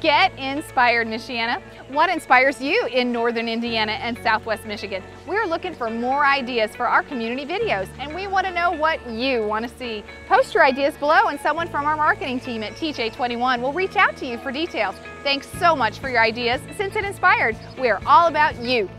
Get inspired, Michiana. What inspires you in Northern Indiana and Southwest Michigan? We're looking for more ideas for our community videos, and we want to know what you want to see. Post your ideas below, and someone from our marketing team at TJ21 will reach out to you for details. Thanks so much for your ideas. Since it inspired, we're all about you.